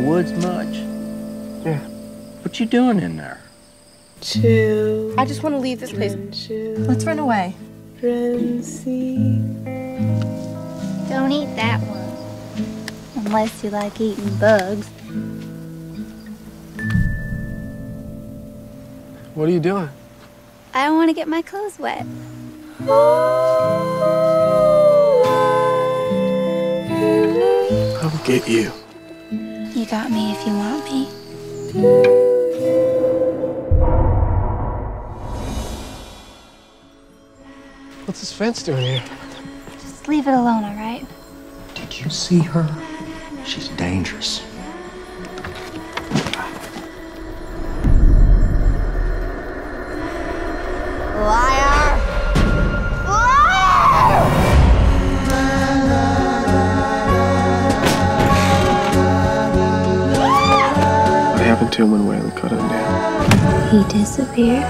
woods much? Yeah. What you doing in there? Chill. I just want to leave this place. Let's run away. Don't eat that one. Unless you like eating bugs. What are you doing? I don't want to get my clothes wet. I'll get you. You got me if you want me. What's this fence doing here? Just leave it alone, all right? Did you see her? She's dangerous. Happened to him when Whaley cut him down? He disappeared.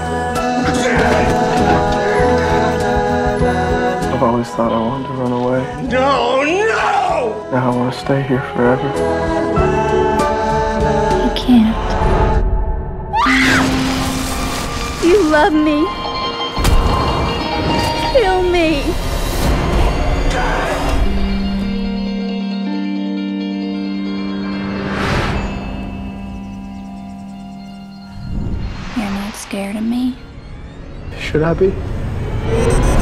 I've always thought I wanted to run away. No, no! Now I want to stay here forever. You can't. You love me. scared of me? Should I be?